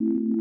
you